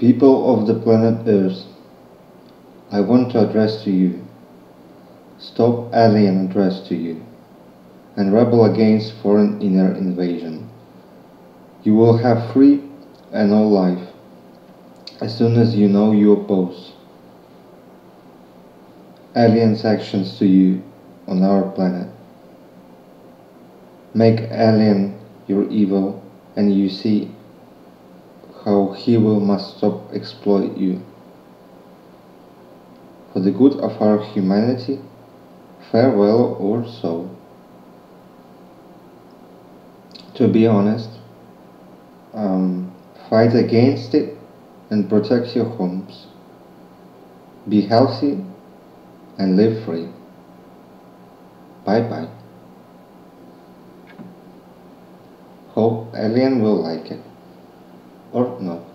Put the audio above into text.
People of the planet Earth, I want to address to you. Stop alien address to you and rebel against foreign inner invasion. You will have free and all life as soon as you know you oppose aliens' actions to you on our planet. Make alien your evil and you see he will must stop exploit you. For the good of our humanity, farewell or so. To be honest, um, fight against it and protect your homes. Be healthy and live free. Bye bye. Hope Alien will like it. Or not.